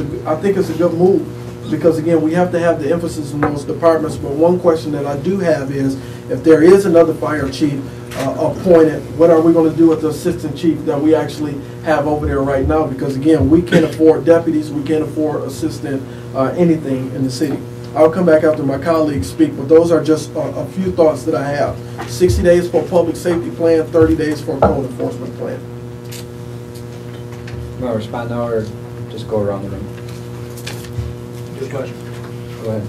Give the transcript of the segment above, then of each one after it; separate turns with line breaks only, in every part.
a, I think it's a good move, because again, we have to have the emphasis in those departments, but one question that I do have is, if there is another fire chief uh, appointed, what are we gonna do with the assistant chief that we actually have over there right now? Because again, we can't afford deputies, we can't afford assistant, uh, anything in the city. I'll come back after my colleagues speak, but those are just a, few thoughts that I have. Sixty days for public safety plan, thirty days for code enforcement plan.
You want to respond now or go around the room?
Good question.
Go ahead.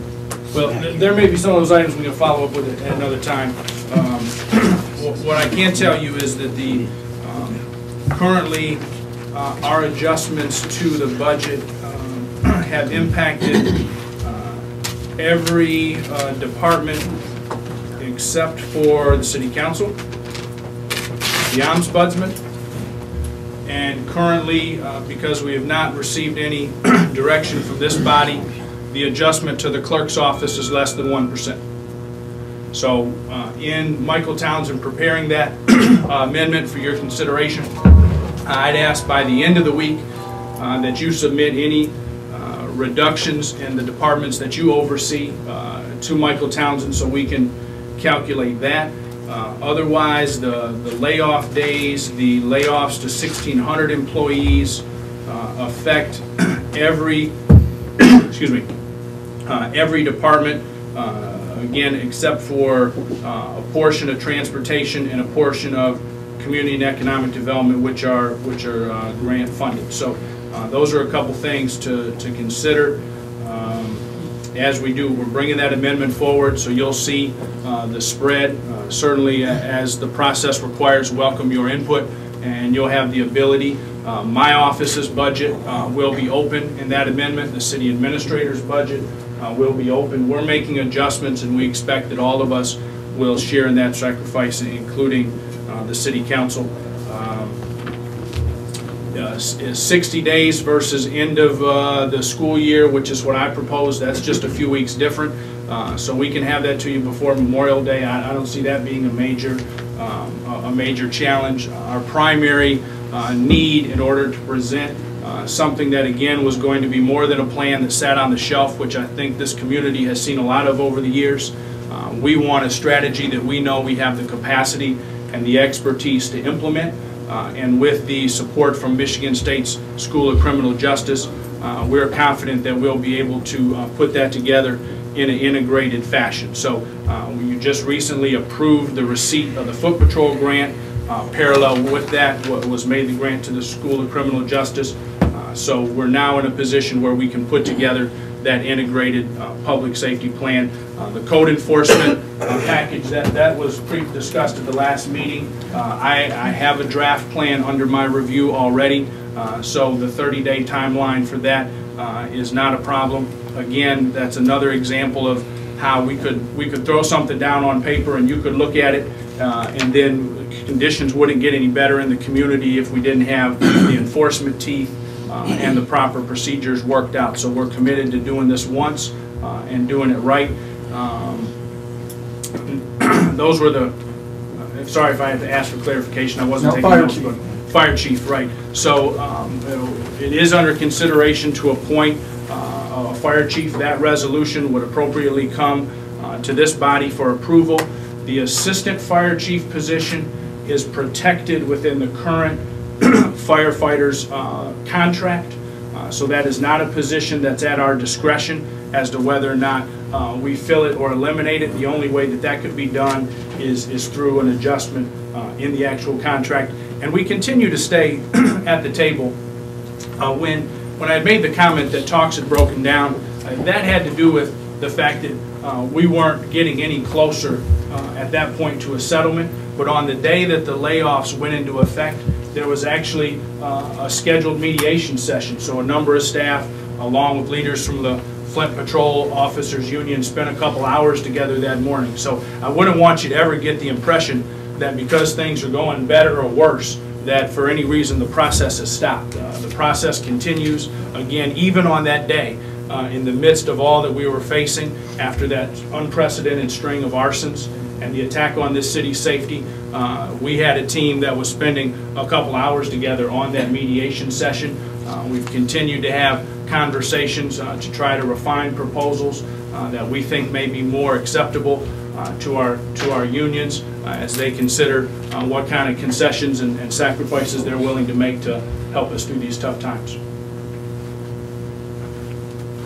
Well, th- there may be some of those items we can follow up with at another time. Um, What I can tell you is that the, um, currently, uh, our adjustments to the budget um, have impacted uh, every uh, department except for the city council, the ombudsman, and currently, uh, because we have not received any direction from this body, the adjustment to the clerk's office is less than 1%. So uh, in Michael Townsend preparing that uh, amendment for your consideration, I'd ask by the end of the week uh, that you submit any uh, reductions in the departments that you oversee uh, to Michael Townsend so we can calculate that. Uh, Otherwise, the the layoff days, the layoffs to 1,600 employees uh, affect every, excuse me, uh, every department, uh, again, except for uh, a portion of transportation and a portion of community and economic development, which are, which are grant funded. So those are a couple things to, to consider. As we do, we're bringing that amendment forward, so you'll see uh, the spread. Uh, Certainly, a- as the process requires, welcome your input, and you'll have the ability. uh, My office's budget uh, will be open in that amendment, the city administrator's budget uh, will be open. We're making adjustments, and we expect that all of us will share in that sacrifice, including uh, the city council. Is 60 days versus end of uh, the school year, which is what I proposed. That's just a few weeks different. Uh, So we can have that to you before Memorial Day. I I don't see that being a major, um, a a major challenge. Our primary uh, need in order to present uh, something that, again, was going to be more than a plan that sat on the shelf, which I think this community has seen a lot of over the years. Uh, We want a strategy that we know we have the capacity and the expertise to implement. Uh, And with the support from Michigan State's School of Criminal Justice, uh, we're confident that we'll be able to uh, put that together in an integrated fashion. So uh, you just recently approved the receipt of the Foot Patrol grant. Uh, Parallel with that wa- was made the grant to the School of Criminal Justice. Uh, So we're now in a position where we can put together that integrated uh, public safety plan. Uh, The code enforcement uh, package, that, that was pre-discussed at the last meeting. Uh, I, I have a draft plan under my review already, uh, so the 30-day timeline for that is not a problem. Again, that's another example of how we could, we could throw something down on paper and you could look at it, uh, and then conditions wouldn't get any better in the community if we didn't have the enforcement teeth uh, and the proper procedures worked out. So we're committed to doing this once uh, and doing it right. Um, Those were the, uh, sorry if I had to ask for clarification, I wasn't
No,
taking
fire
notes.
chief.
but- Fire chief, right. So um, it is under consideration to appoint uh, a fire chief. That resolution would appropriately come uh, to this body for approval. The assistant fire chief position is protected within the current firefighter's uh, contract. Uh, So that is not a position that's at our discretion as to whether or not uh, we fill it or eliminate it. The only way that that could be done is, is through an adjustment uh, in the actual contract. And we continue to stay at the table. Uh, When, when I made the comment that talks had broken down, uh, that had to do with the fact that we weren't getting any closer at that point to a settlement. But on the day that the layoffs went into effect, there was actually uh, a scheduled mediation session. So a number of staff, along with leaders from the Flint Patrol Officers Union, spent a couple hours together that morning. So I wouldn't want you to ever get the impression that because things are going better or worse, that for any reason the process has stopped. Uh, The process continues, again, even on that day, uh, in the midst of all that we were facing after that unprecedented string of arsons and the attack on this city's safety. Uh, We had a team that was spending a couple hours together on that mediation session. Uh, We've continued to have conversations uh, to try to refine proposals uh, that we think may be more acceptable uh, to our, to our unions uh, as they consider what kind of concessions and and sacrifices they're willing to make to help us through these tough times.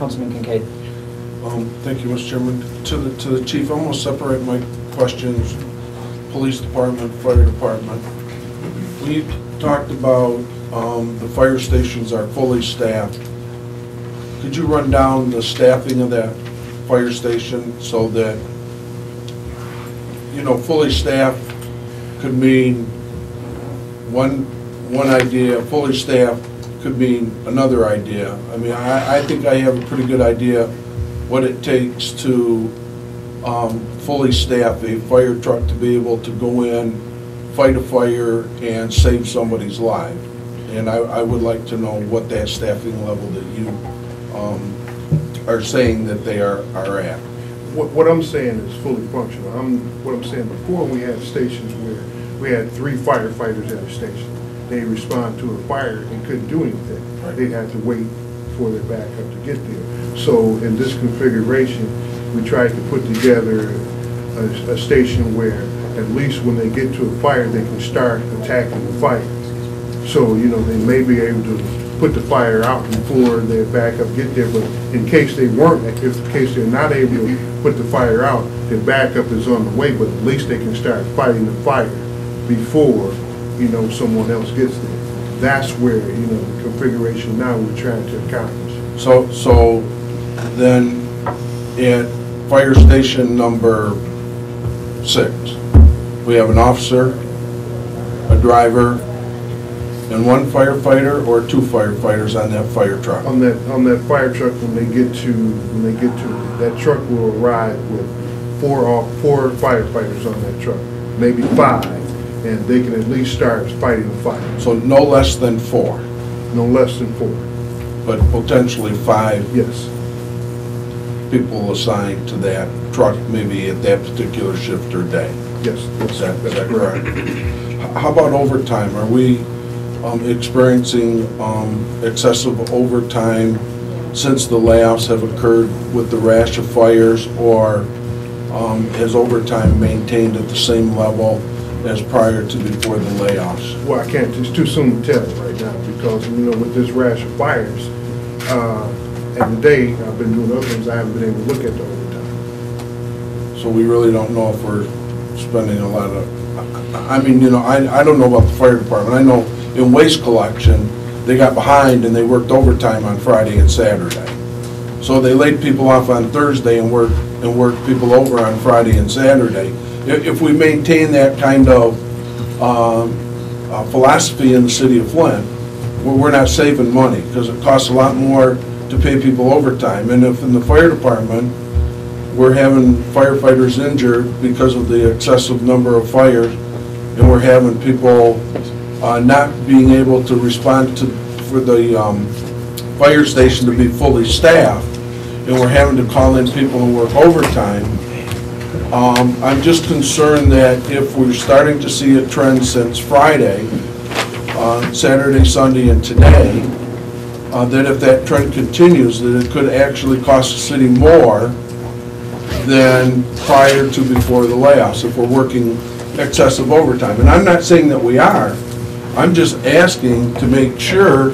Councilman Kincaid.
Um, Thank you, Mr. Chairman. To the, to the chief, I'm gonna separate my questions, police department, fire department. We talked about, um, the fire stations are fully staffed. Could you run down the staffing of that fire station so that, you know, fully staffed could mean one, one idea, fully staffed could mean another idea. I mean, I, I think I have a pretty good idea what it takes to um, fully staff a fire truck to be able to go in, fight a fire, and save somebody's life. And I, I would like to know what that staffing level that you um, are saying that they are, are at.
What, what I'm saying is fully functional. I'm, what I'm saying, before we had stations where we had three firefighters at a station. They respond to a fire and couldn't do anything.
Right.
They'd have to wait for their backup to get there. So in this configuration, we tried to put together a, a station where at least when they get to a fire, they can start attacking the fire. So, you know, they may be able to put the fire out before their backup get there, but in case they weren't, if in case they're not able to put the fire out, their backup is on the way, but at least they can start fighting the fire before, you know, someone else gets there. That's where, you know, the configuration now we're trying to accomplish.
So, so then at fire station number six, we have an officer, a driver, and one firefighter or two firefighters on that fire truck?
On that, on that fire truck, when they get to, when they get to, that truck will arrive with four, off- four firefighters on that truck, maybe five, and they can at least start fighting the fire,
So no less than four,
no less than four,
but potentially five
yes.
people assigned to that truck, maybe at that particular shift or day.
Yes,
Is that, is that
correct.
How about overtime? Are we um, experiencing um, excessive overtime since the layoffs have occurred with the rash of fires? Or um, has overtime maintained at the same level as prior to before the layoffs?
Well, I can't, it's too soon to tell right now, because, you know, with this rash of fires, uh, and today, I've been doing other things, I haven't been able to look at the overtime.
So we really don't know if we're spending a lot of, I I mean, you know, I, I don't know about the fire department. I know in waste collection, they got behind and they worked overtime on Friday and Saturday. So they laid people off on Thursday and worked, and worked people over on Friday and Saturday. If, we maintain that kind of, um, uh, philosophy in the city of Flint, we're, we're not saving money, because it costs a lot more to pay people overtime. And if in the fire department, we're having firefighters injured because of the excessive number of fires, and we're having people uh, not being able to respond to, for the um, fire station to be fully staffed, and we're having to call in people and work overtime. Um, I'm just concerned that if we're starting to see a trend since Friday, uh, Saturday, Sunday, and today, uh, that if that trend continues, that it could actually cost the city more than prior to before the layoffs, if we're working excessive overtime. And I'm not saying that we are, I'm just asking to make sure